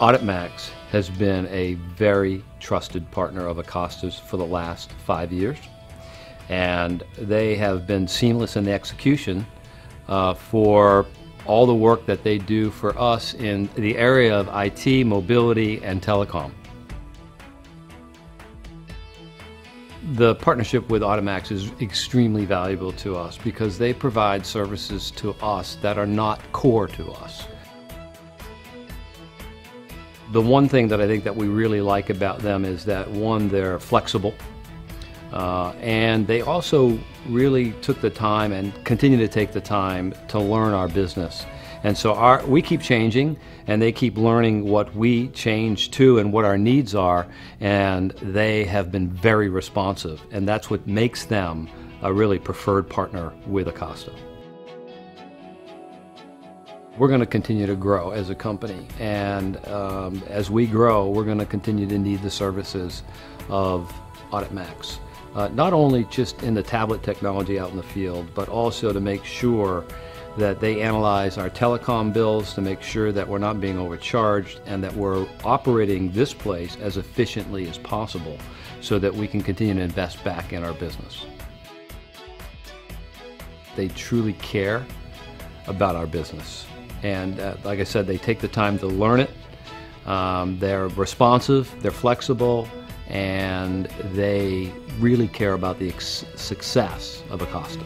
Auditmacs has been a very trusted partner of Acosta's for the last five years, and they have been seamless in the execution uh, for all the work that they do for us in the area of IT, mobility, and telecom. The partnership with Auditmacs is extremely valuable to us because they provide services to us that are not core to us. The one thing that I think that we really like about them is that one, they're flexible, uh, and they also really took the time and continue to take the time to learn our business. And so our, we keep changing, and they keep learning what we change to and what our needs are, and they have been very responsive, and that's what makes them a really preferred partner with Acosta. We're going to continue to grow as a company, and um, as we grow, we're going to continue to need the services of Auditmacs. Uh, not only just in the tablet technology out in the field, but also to make sure that they analyze our telecom bills to make sure that we're not being overcharged and that we're operating this place as efficiently as possible so that we can continue to invest back in our business. They truly care about our business. And uh, like I said, they take the time to learn it. Um, they're responsive, they're flexible, and they really care about the success of Acosta.